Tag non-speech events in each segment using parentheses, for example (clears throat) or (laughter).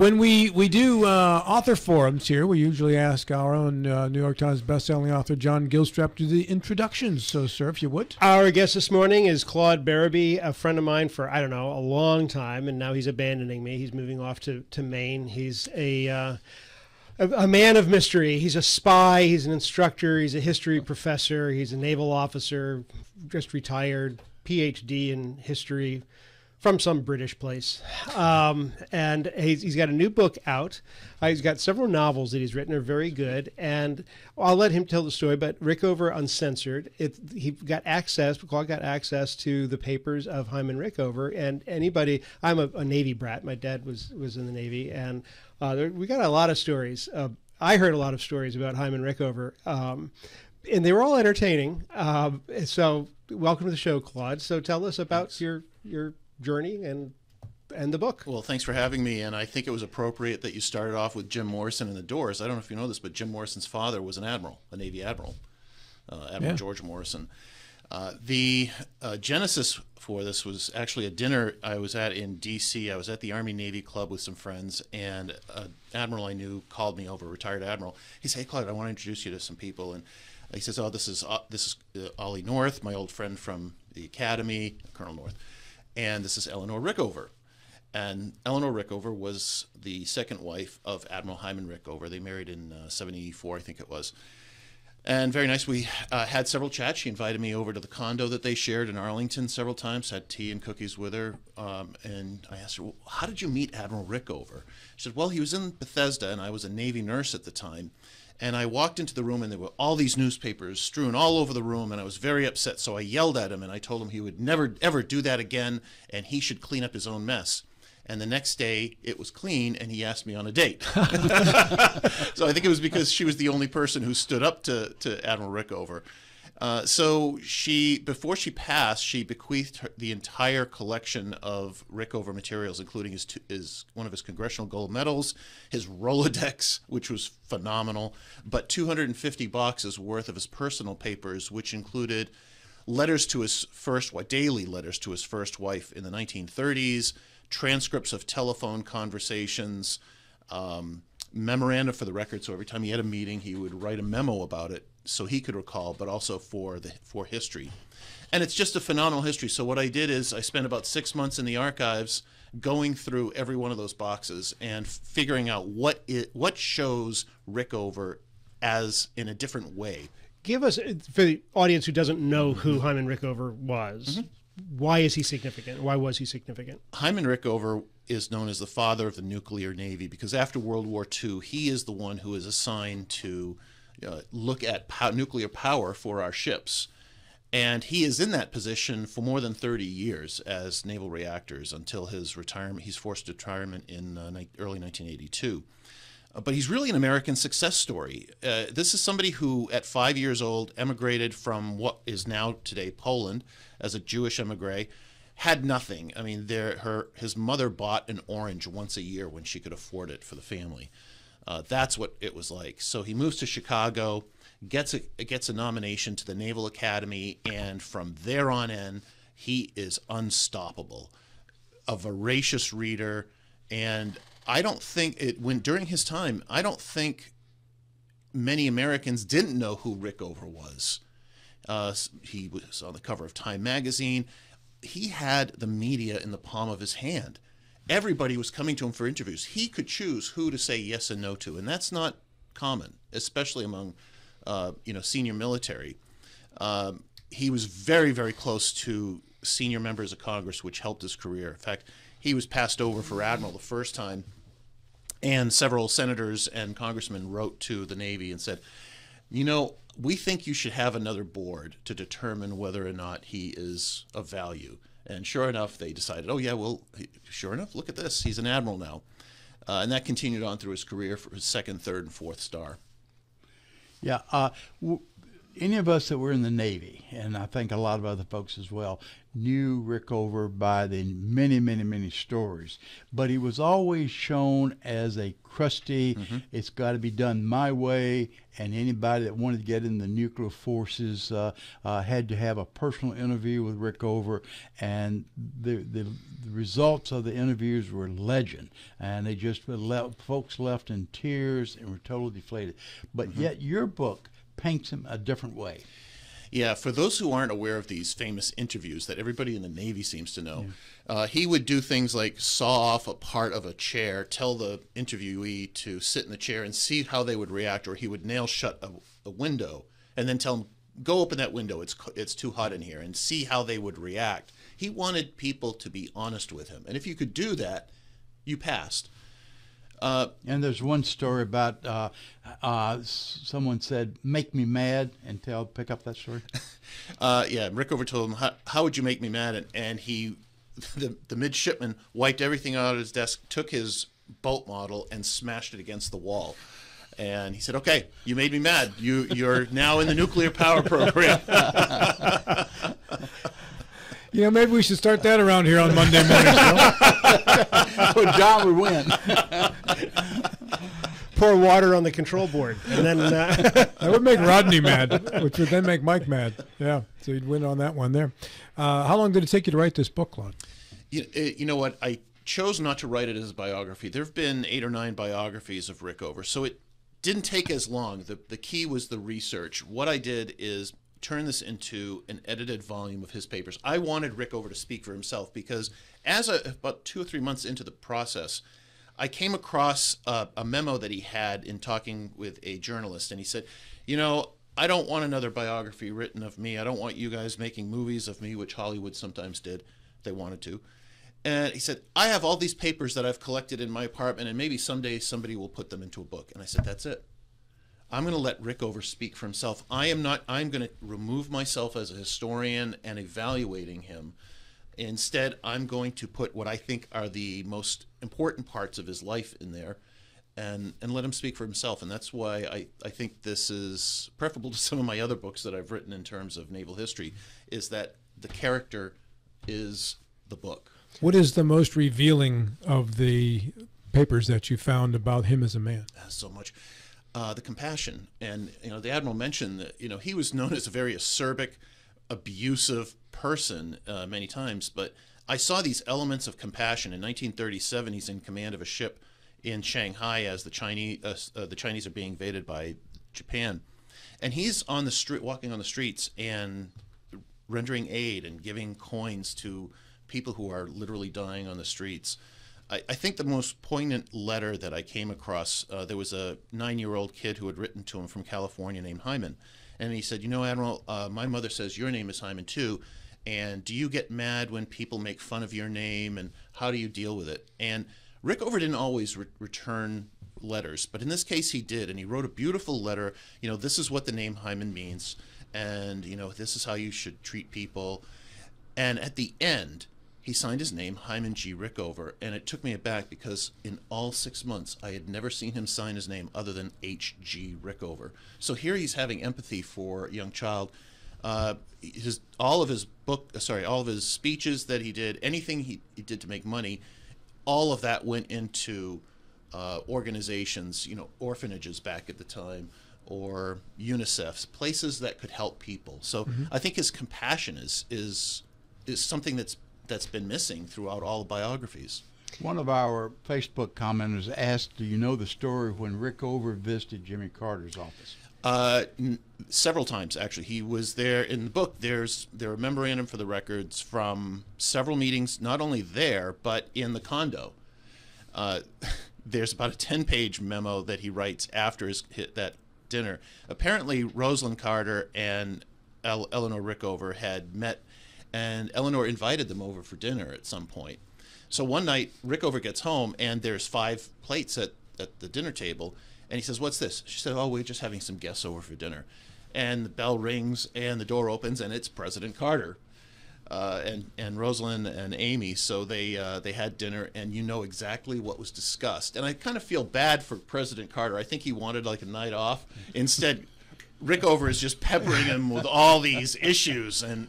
when we we do uh, author forums here, we usually ask our own uh, New York Times bestselling author John Gilstrap to do the introductions. So, sir, if you would. Our guest this morning is Claude Berube, a friend of mine for I don't know a long time, and now he's abandoning me. He's moving off to to Maine. He's a uh, a, a man of mystery. He's a spy. He's an instructor. He's a history professor. He's a naval officer, just retired, PhD in history from some British place. Um, and he's, he's got a new book out. Uh, he's got several novels that he's written, are very good. And I'll let him tell the story, but Rickover Uncensored, it, he got access, Claude got access to the papers of Hyman Rickover. And anybody, I'm a, a Navy brat. My dad was, was in the Navy. And uh, there, we got a lot of stories. Uh, I heard a lot of stories about Hyman Rickover. Um, and they were all entertaining. Um, so welcome to the show, Claude. So tell us about Thanks. your your journey and and the book. Well, thanks for having me. And I think it was appropriate that you started off with Jim Morrison and the Doors. I don't know if you know this, but Jim Morrison's father was an admiral, a Navy admiral, uh, Admiral yeah. George Morrison. Uh, the uh, genesis for this was actually a dinner I was at in D.C. I was at the Army Navy Club with some friends, and an admiral I knew called me over, retired admiral. He said, "Hey, Claude, I want to introduce you to some people." And he says, "Oh, this is uh, this is uh, Ollie North, my old friend from the academy, Colonel North." And this is Eleanor Rickover. And Eleanor Rickover was the second wife of Admiral Hyman Rickover. They married in uh, 74, I think it was. And very nice. We uh, had several chats. She invited me over to the condo that they shared in Arlington several times, had tea and cookies with her. Um, and I asked her, well, How did you meet Admiral Rickover? She said, Well, he was in Bethesda, and I was a Navy nurse at the time. And I walked into the room and there were all these newspapers strewn all over the room and I was very upset. So I yelled at him and I told him he would never ever do that again and he should clean up his own mess. And the next day it was clean and he asked me on a date. (laughs) so I think it was because she was the only person who stood up to, to Admiral Rickover. Uh, so she, before she passed, she bequeathed her, the entire collection of Rickover materials, including his, his one of his congressional gold medals, his Rolodex, which was phenomenal, but 250 boxes worth of his personal papers, which included letters to his first daily letters to his first wife in the 1930s, transcripts of telephone conversations. Um, memoranda for the record. So every time he had a meeting, he would write a memo about it so he could recall, but also for the for history. And it's just a phenomenal history. So what I did is I spent about six months in the archives going through every one of those boxes and figuring out what it what shows Rickover as in a different way. Give us for the audience who doesn't know who Hyman Rickover was. Mm-hmm. Why is he significant? Why was he significant? Hyman Rickover is known as the father of the nuclear navy because after World War II, he is the one who is assigned to uh, look at nuclear power for our ships. And he is in that position for more than 30 years as naval reactors until his retirement. He's forced retirement in uh, early 1982. Uh, but he's really an American success story. Uh, this is somebody who, at five years old, emigrated from what is now today Poland as a Jewish emigre, had nothing. I mean, there, her his mother bought an orange once a year when she could afford it for the family. Uh, that's what it was like. So he moves to Chicago, gets a gets a nomination to the Naval Academy, and from there on in, he is unstoppable. A voracious reader, and I don't think it when during his time, I don't think many Americans didn't know who Rickover was. Uh, he was on the cover of Time magazine. He had the media in the palm of his hand everybody was coming to him for interviews. He could choose who to say yes and no to, and that's not common, especially among uh, you know senior military. Um, he was very very close to senior members of Congress, which helped his career. In fact, he was passed over for admiral the first time, and several senators and congressmen wrote to the Navy and said, you know. We think you should have another board to determine whether or not he is of value. And sure enough, they decided, oh, yeah, well, sure enough, look at this. He's an admiral now. Uh, and that continued on through his career for his second, third, and fourth star. Yeah. Uh, any of us that were in the Navy, and I think a lot of other folks as well, knew Rickover by the many, many, many stories. But he was always shown as a crusty, mm-hmm. it's got to be done my way, and anybody that wanted to get in the nuclear forces uh, uh, had to have a personal interview with Rickover, and the, the, the results of the interviews were legend, and they just left, folks left in tears and were totally deflated. But mm-hmm. yet your book paints him a different way. Yeah, for those who aren't aware of these famous interviews that everybody in the Navy seems to know, yeah. uh, he would do things like saw off a part of a chair, tell the interviewee to sit in the chair and see how they would react, or he would nail shut a, a window and then tell them, "Go open that window. It's it's too hot in here," and see how they would react. He wanted people to be honest with him, and if you could do that, you passed. Uh, and there's one story about uh, uh, someone said, "Make me mad," and tell pick up that story. (laughs) Uh, yeah, Rickover told him, how, "How would you make me mad?" And, and he, (laughs) the, the midshipman, wiped everything out of his desk, took his boat model, and smashed it against the wall. And he said, "Okay, you made me mad. You you're now in the nuclear power program." (laughs) You know, maybe we should start that around here on Monday morning. (laughs) so John would win. (laughs) Pour water on the control board, and then uh... (laughs) that would make Rodney mad, which would then make Mike mad. Yeah, so you'd win on that one there. Uh, how long did it take you to write this book, Claude? You, uh, you know what? I chose not to write it as a biography. There have been eight or nine biographies of Rickover, so it didn't take as long. The, the key was the research. What I did is turn this into an edited volume of his papers. I wanted Rickover to speak for himself because as a, about two or three months into the process, I came across a, a memo that he had in talking with a journalist, and he said, "You know, I don't want another biography written of me. I don't want you guys making movies of me, which Hollywood sometimes did. If they wanted to." And he said, "I have all these papers that I've collected in my apartment, and maybe someday somebody will put them into a book." And I said, "That's it." I'm going to let Rickover speak for himself. I am not. I'm going to remove myself as a historian and evaluating him. Instead, I'm going to put what I think are the most important parts of his life in there, and and let him speak for himself. And that's why I I think this is preferable (laughs) to some of my other books that I've written in terms of naval history. Is that the character is the book. What is the most revealing of the papers that you found about him as a man? Ah, so much uh, the compassion. And you know, the admiral mentioned that you know he was known as a very acerbic, abusive person uh, many times, but I saw these elements of compassion. In 1937, he's in command of a ship in Shanghai as the Chinese uh, the Chinese are being invaded by Japan, and he's on the street, walking on the streets and rendering aid and giving coins to people who are literally dying on the streets. I, I think the most poignant letter that I came across, uh, there was a nine year old kid who had written to him from California named Hyman. And he said, You know, Admiral, uh, my mother says your name is Hyman too. And do you get mad when people make fun of your name? And how do you deal with it? And Rickover didn't always re- return letters, but in this case he did. And he wrote a beautiful letter. You know, this is what the name Hyman means. And, you know, this is how you should treat people. And at the end, he signed his name, Hyman G. Rickover, and it took me aback because in all six months I had never seen him sign his name other than H.G. Rickover. So here he's having empathy for a young child. Uh, his all of his book, uh, sorry, all of his speeches that he did, anything he, he did to make money, all of that went into uh, organizations, you know, orphanages back at the time, or UNICEF's, places that could help people. So mm-hmm. I think his compassion is is is something that's that's been missing throughout all the biographies. One of our Facebook commenters asked, "Do you know the story when Rickover visited Jimmy Carter's office?" Uh, n- several times, actually. He was there in the book. There's there are memorandum for the records from several meetings, not only there but in the condo. Uh, (laughs) there's about a ten-page memo that he writes after his hit that dinner. Apparently, Rosalynn Carter and El- Eleanor Rickover had met and Eleanor invited them over for dinner at some point. So one night, Rickover gets home, and there's five plates at, at the dinner table, and he says, "What's this?" She said, "Oh, we're just having some guests over for dinner." And the bell rings, and the door opens, and it's President Carter. Uh, and and Rosalynn and Amy. So they uh, they had dinner, and you know exactly what was discussed. And I kind of feel bad for President Carter. I think he wanted like a night off. Instead, Rickover is just peppering him with all these issues, and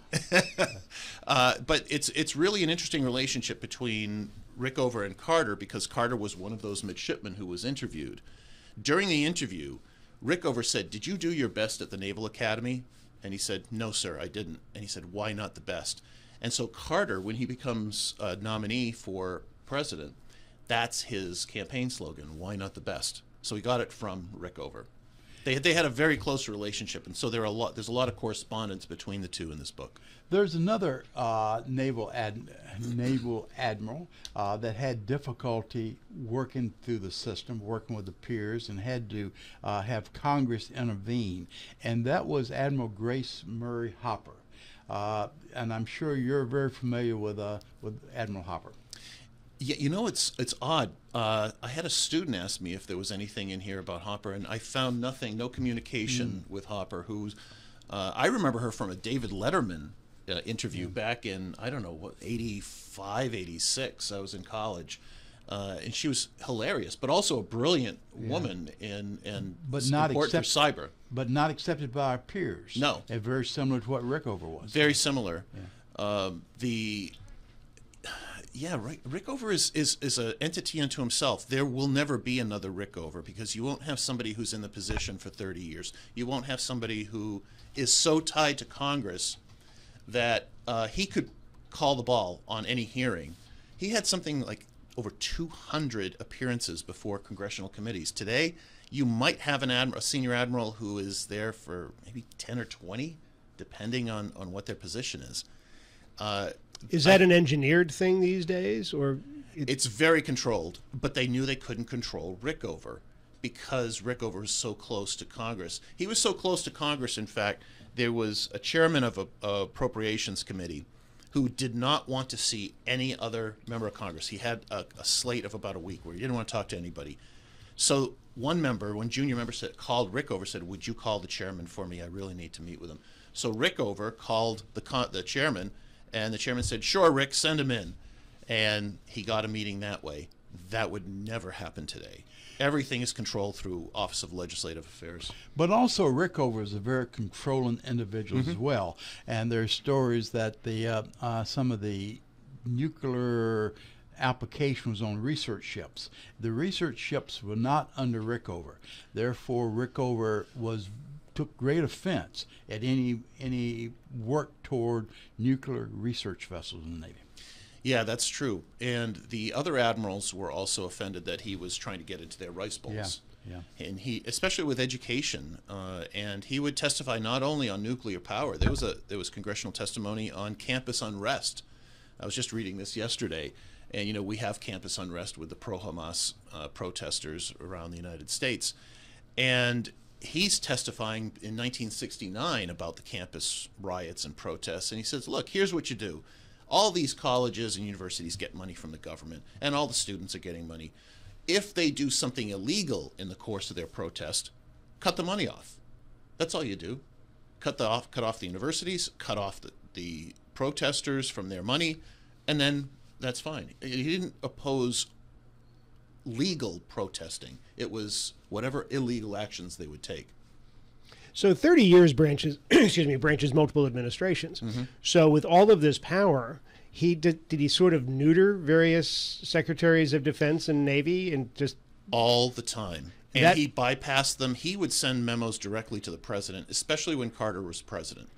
(laughs) uh, but it's it's really an interesting relationship between Rickover and Carter because Carter was one of those midshipmen who was interviewed. During the interview, Rickover said, "Did you do your best at the Naval Academy?" And he said, "No, sir, I didn't." And he said, "Why not the best?" And so Carter, when he becomes a nominee for president, that's his campaign slogan: "Why not the best?" So he got it from Rickover. They they had a very close relationship, and so there are a lot. There's a lot of correspondence between the two in this book. There's another uh, naval ad, naval admiral uh, that had difficulty working through the system, working with the peers, and had to uh, have Congress intervene, and that was Admiral Grace Murray Hopper. Uh, and I'm sure you're very familiar with uh, with Admiral Hopper. Yeah, you know it's it's odd. Uh, I had a student ask me if there was anything in here about Hopper, and I found nothing, no communication mm. with Hopper. Who's uh, I remember her from a David Letterman uh, interview yeah. back in I don't know what 85, 86. I was in college. Uh, and she was hilarious, but also a brilliant woman in and but not accept, cyber, but not accepted by our peers. No, and very similar to what Rickover was. Very similar. Yeah. Um, the yeah, Rick, Rickover is, is, is an entity unto himself. There will never be another Rickover because you won't have somebody who's in the position for 30 years. You won't have somebody who is so tied to Congress that uh, he could call the ball on any hearing. He had something like over 200 appearances before congressional committees. Today, you might have an admiral, a senior admiral who is there for maybe 10 or 20, depending on, on what their position is. Uh, is that I, an engineered thing these days, or it, it's very controlled? But they knew they couldn't control Rickover because Rickover was so close to Congress. He was so close to Congress, in fact, there was a chairman of a, a appropriations committee who did not want to see any other member of Congress. He had a, a, slate of about a week where he didn't want to talk to anybody. So one member, one junior member, said, called Rickover, said, "Would you call the chairman for me? I really need to meet with him." So Rickover called the the chairman, and the chairman said, "Sure, Rick, send him in," and he got a meeting that way. That would never happen today everything is controlled through Office of Legislative Affairs. But also, Rickover is a very controlling individual mm-hmm. as well. And there's stories that the uh, uh, some of the nuclear applications on research ships. The research ships were not under Rickover. Therefore, Rickover was took great offense at any any work toward nuclear research vessels in the Navy. Yeah, that's true. And the other admirals were also offended that he was trying to get into their rice bowls. Yeah. Yeah. And he, especially with education, uh, and he would testify not only on nuclear power. There was a there was congressional testimony on campus unrest. I was just reading this yesterday, and you know we have campus unrest with the pro-Hamas uh, protesters around the United States, and he's testifying in 1969 about the campus riots and protests, and he says, "Look, here's what you do." all these colleges and universities get money from the government, and all the students are getting money. If they do something illegal in the course of their protest, cut the money off. That's all you do. Cut the off, cut off the universities, cut off the, the protesters from their money, and then that's fine. He didn't oppose legal protesting. It was whatever illegal actions they would take. So 30 years branches, (clears throat) excuse me, branches multiple administrations. Mm-hmm. So with all of this power, he did, did he sort of neuter various secretaries of defense and navy and just all the time. And that, he bypassed them. He would send memos directly to the president, especially when Carter was president.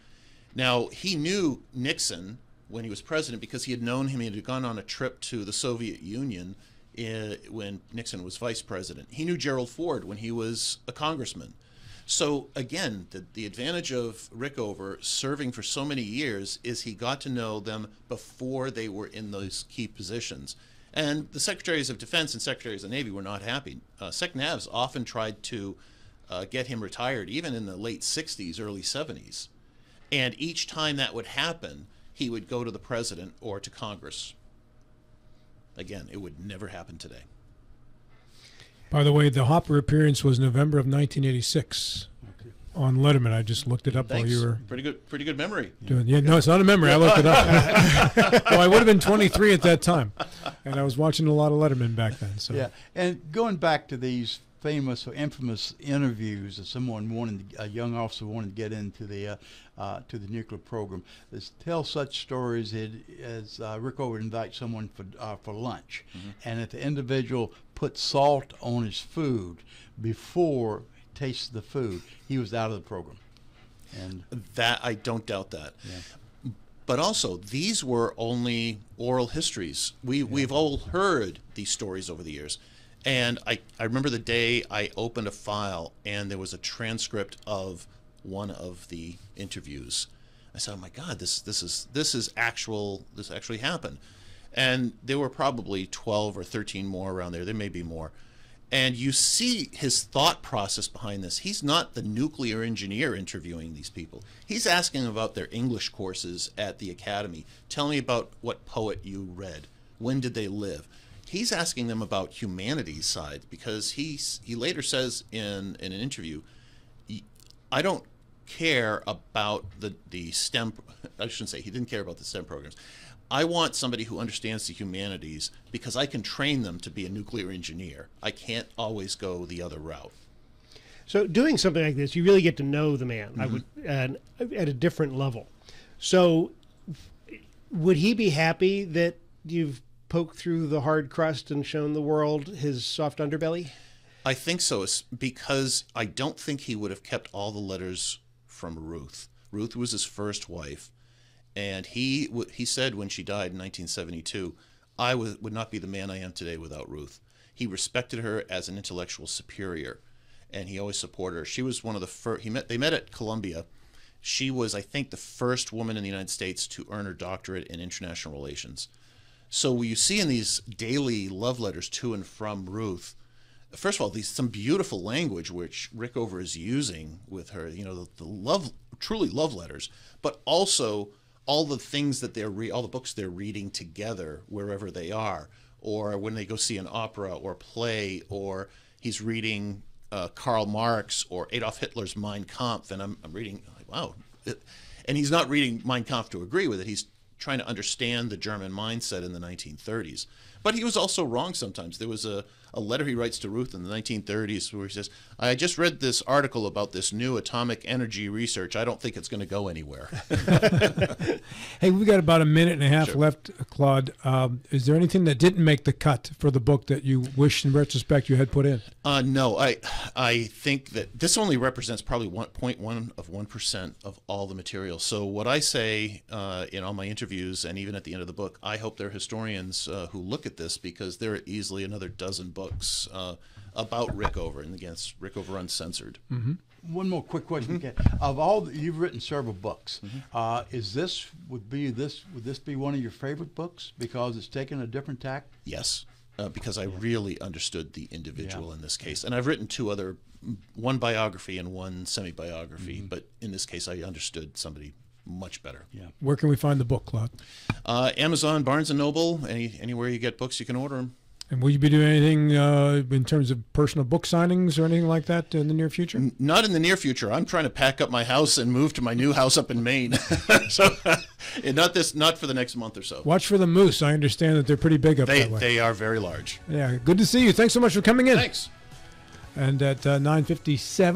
Now, he knew Nixon when he was president because he had known him. He had gone on a trip to the Soviet Union when Nixon was vice president. He knew Gerald Ford when he was a congressman. So again, the, the advantage of Rickover serving for so many years is he got to know them before they were in those key positions. And the secretaries of defense and secretaries of navy were not happy. Uh, SecNavs often tried to uh, get him retired, even in the late 60s, early 70s. And each time that would happen, he would go to the president or to Congress. Again, it would never happen today. By the way, the Hopper appearance was November of 1986 on Letterman. I just looked it up Thanks. while you were pretty good. Pretty good memory. Doing, yeah, no, it's not a memory. I looked it up. (laughs) well, I would have been 23 at that time, and I was watching a lot of Letterman back then. So yeah, and going back to these famous or infamous interviews of someone wanting to, a young officer wanting to get into the uh, uh, to the nuclear program. Is tell such stories as uh, Rickover invite someone for uh, for lunch, mm-hmm. and if the individual put salt on his food before tastes the food, he was out of the program. And that I don't doubt that. Yeah. But also, these were only oral histories. We yeah. we've all heard these stories over the years. And I, I remember the day I opened a file and there was a transcript of one of the interviews. I said, "Oh my God, this this is this is actual. This actually happened." And there were probably twelve or thirteen more around there. There may be more. And you see his thought process behind this. He's not the nuclear engineer interviewing these people. He's asking about their English courses at the academy. Tell me about what poet you read. When did they live? He's asking them about humanity's side because he he later says in, in an interview, I don't care about the the STEM. (laughs) I shouldn't say he didn't care about the STEM programs. I want somebody who understands the humanities because I can train them to be a nuclear engineer. I can't always go the other route. So doing something like this, you really get to know the man. Mm-hmm. I would and at a different level. So would he be happy that you've poked through the hard crust and shown the world his soft underbelly? I think so, because I don't think he would have kept all the letters from Ruth. Ruth was his first wife and he he said when she died in 1972, I would would not be the man I am today without Ruth. He respected her as an intellectual superior, and he always supported her. She was one of the first. He met. They met at Columbia. She was, I think, the first woman in the United States to earn her doctorate in international relations. So you see in these daily love letters to and from Ruth, first of all, these some beautiful language which Rickover is using with her. You know, the, the love, truly love letters, but also all the things that they're re- all the books they're reading together wherever they are, or when they go see an opera or play, or he's reading uh, Karl Marx or Adolf Hitler's Mein Kampf, and I'm, I'm reading, like, wow, it, and he's not reading Mein Kampf to agree with it. He's trying to understand the German mindset in the 1930s. But he was also wrong sometimes. There was a, a letter he writes to Ruth in the 1930s where he says, I just read this article about this new atomic energy research. I don't think it's going to go anywhere. (laughs) hey, we've got about a minute and a half sure. left, Claude. Um, is there anything that didn't make the cut for the book that you wish in retrospect you had put in? Uh, no, I I think that this only represents probably 1.1 of 1% of all the material. So what I say uh, in all my interviews and even at the end of the book, I hope there are historians uh, who look at at this because there are easily another dozen books uh, about Rickover, and against Rickover Uncensored. Mm-hmm. One more quick question. Mm-hmm. Of all the, you've written several books, mm-hmm. uh, is this would be this would this be one of your favorite books because it's taken a different tack? Yes, uh, because I really understood the individual yeah. in this case, and I've written two other, one biography and one semi-biography. Mm-hmm. But in this case, I understood somebody much better. Yeah. Where can we find the book, Claude? Uh, Amazon, Barnes and Noble, any anywhere you get books, you can order them. And will you be doing anything uh, in terms of personal book signings or anything like that in the near future? Not in the near future. I'm trying to pack up my house and move to my new house up in Maine. (laughs) so, (laughs) not this, not for the next month or so. Watch for the moose. I understand that they're pretty big up they, that way. They are very large. Yeah, good to see you. Thanks so much for coming in. Thanks. And at uh, 9:57.